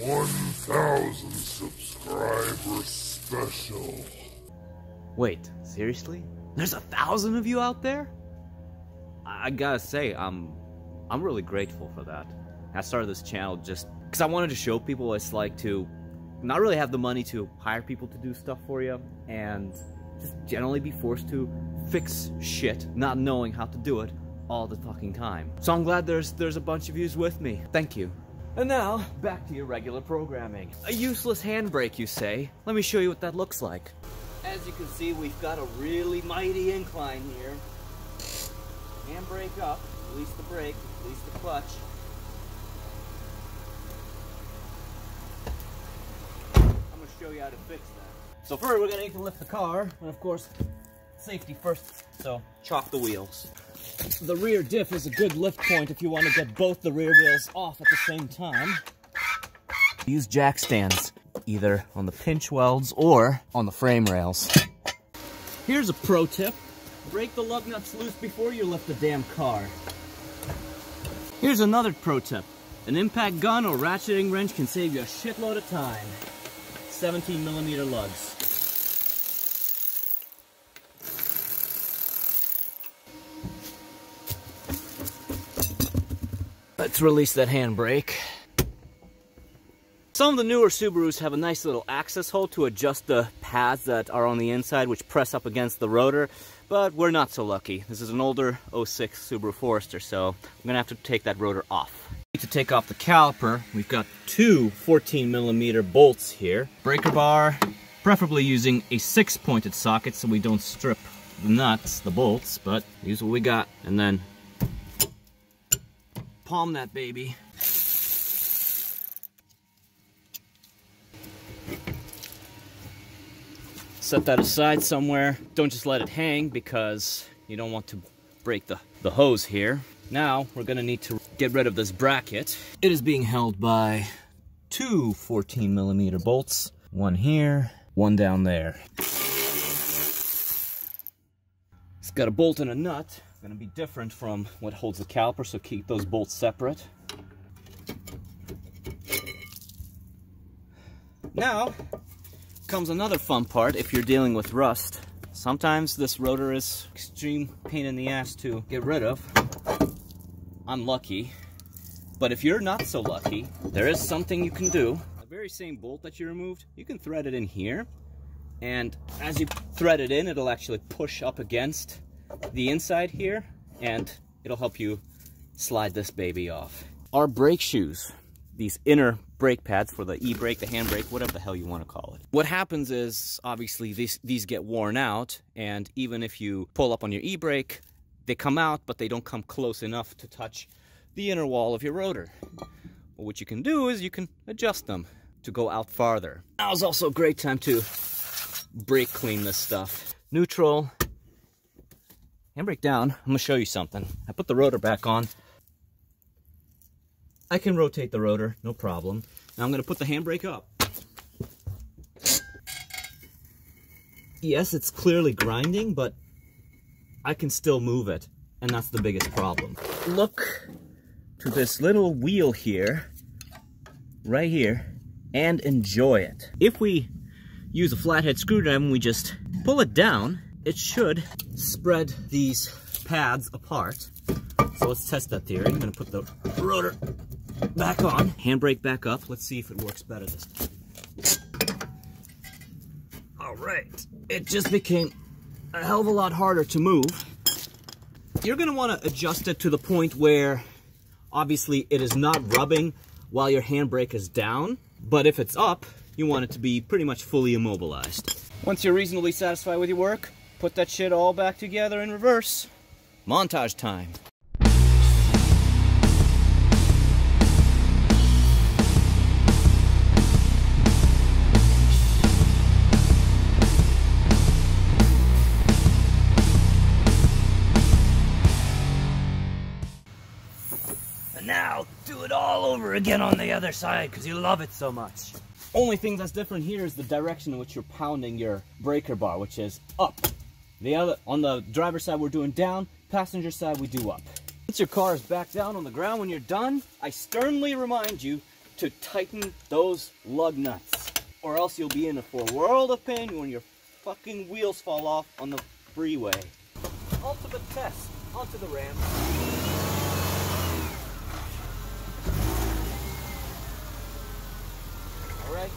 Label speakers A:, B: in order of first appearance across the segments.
A: 1,000 subscriber special.
B: Wait, seriously? There's a thousand of you out there? I, I gotta say, I'm I'm really grateful for that. I started this channel just because I wanted to show people what it's like to not really have the money to hire people to do stuff for you and just generally be forced to fix shit, not knowing how to do it all the fucking time. So I'm glad there's there's a bunch of yous with me. Thank you. And now, back to your regular programming. A useless handbrake, you say? Let me show you what that looks like. As you can see, we've got a really mighty incline here. Handbrake up, release the brake, release the clutch. I'm gonna show you how to fix that. So first, we're gonna need to lift the car, and of course, safety first, so chalk the wheels. The rear diff is a good lift point if you want to get both the rear wheels off at the same time. Use jack stands, either on the pinch welds or on the frame rails. Here's a pro tip. Break the lug nuts loose before you lift the damn car. Here's another pro tip. An impact gun or ratcheting wrench can save you a shitload of time. 17 millimeter lugs. Let's release that handbrake. Some of the newer Subarus have a nice little access hole to adjust the pads that are on the inside which press up against the rotor, but we're not so lucky. This is an older 06 Subaru Forester, so I'm gonna have to take that rotor off. To take off the caliper, we've got two 14 millimeter bolts here. Breaker bar, preferably using a six pointed socket so we don't strip the nuts, the bolts, but use what we got. And then palm that baby. Set that aside somewhere. Don't just let it hang because you don't want to break the, the hose here. Now we're gonna need to get rid of this bracket. It is being held by two 14 millimeter bolts. One here, one down there. It's got a bolt and a nut. Gonna be different from what holds the caliper, so keep those bolts separate. Now, comes another fun part if you're dealing with rust. Sometimes this rotor is extreme pain in the ass to get rid of. I'm lucky. But if you're not so lucky, there is something you can do. The very same bolt that you removed, you can thread it in here. And as you thread it in, it'll actually push up against the inside here and it'll help you slide this baby off. Our brake shoes, these inner brake pads for the e-brake, the handbrake, whatever the hell you want to call it. What happens is obviously these, these get worn out and even if you pull up on your e-brake, they come out but they don't come close enough to touch the inner wall of your rotor. Well, what you can do is you can adjust them to go out farther. Now's also a great time to brake clean this stuff. Neutral, handbrake down, I'm gonna show you something. I put the rotor back on. I can rotate the rotor, no problem. Now I'm gonna put the handbrake up. Yes, it's clearly grinding, but I can still move it, and that's the biggest problem. Look to this little wheel here, right here, and enjoy it. If we use a flathead screwdriver and we just pull it down, it should spread these pads apart. So let's test that theory. I'm gonna put the rotor back on, handbrake back up. Let's see if it works better this time. All right, it just became a hell of a lot harder to move. You're gonna wanna adjust it to the point where obviously it is not rubbing while your handbrake is down, but if it's up, you want it to be pretty much fully immobilized. Once you're reasonably satisfied with your work, put that shit all back together in reverse. Montage time. And now, do it all over again on the other side because you love it so much. Only thing that's different here is the direction in which you're pounding your breaker bar, which is up. The other on the driver's side we're doing down, passenger side we do up. Once your car is back down on the ground when you're done, I sternly remind you to tighten those lug nuts. Or else you'll be in for a world of pain when your fucking wheels fall off on the freeway. Ultimate test. Onto the ramp. Alright.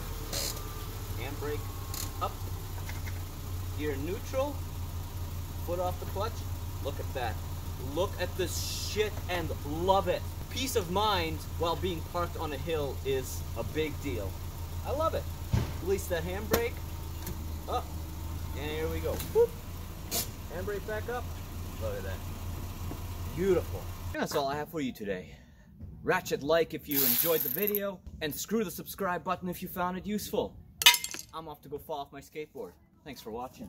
B: Handbrake up. Gear neutral. Foot off the clutch. Look at that. Look at this shit and love it. Peace of mind while being parked on a hill is a big deal. I love it. Release the handbrake. Up. And here we go. Whoop. Handbrake back up. Look at that. Beautiful. That's all I have for you today. Ratchet like if you enjoyed the video, and screw the subscribe button if you found it useful. I'm off to go fall off my skateboard. Thanks for watching.